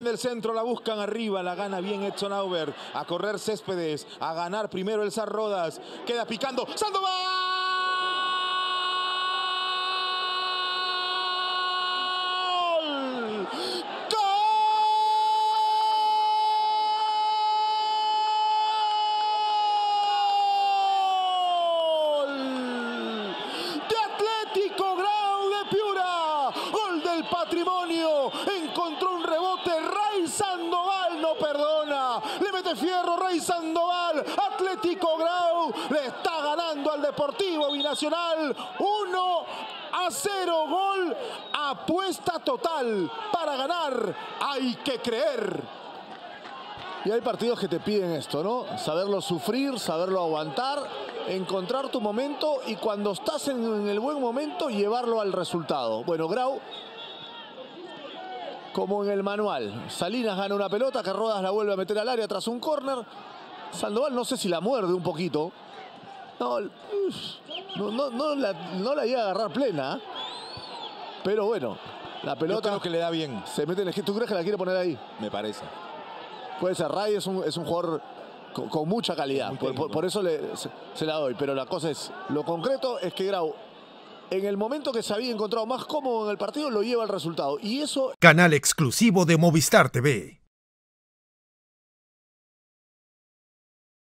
En el centro la buscan arriba, la gana bien Edson Auber. A correr Céspedes, a ganar primero el Zar Rodas. Queda picando. ¡Sandoval! ¡Gol! De Atlético Grau de Piura. Gol del patrimonio. Encontró un rebote. Fierro Ray Sandoval. Atlético Grau le está ganando al Deportivo Binacional. 1 a 0. Gol. Apuesta total para ganar. Hay que creer. Y hay partidos que te piden esto, ¿no? Saberlo sufrir, saberlo aguantar, encontrar tu momento y cuando estás en el buen momento llevarlo al resultado. Bueno, Grau, como en el manual, Salinas gana una pelota, que Rodas la vuelve a meter al área tras un córner. Sandoval no sé si la muerde un poquito. No, no, no, no la, no la llega a agarrar plena. Pero bueno, la Yo pelota creo que le da bien, se mete en el... ¿Tú crees que la quiere poner ahí? me parece. Puede ser, Ray es un, es un jugador con, con mucha calidad, por, por- técnico. por eso le- se, se la doy. Pero la cosa es, lo concreto es que Grau, en el momento que se había encontrado más cómodo en el partido, lo lleva al resultado. Y eso Canal exclusivo de Movistar TV.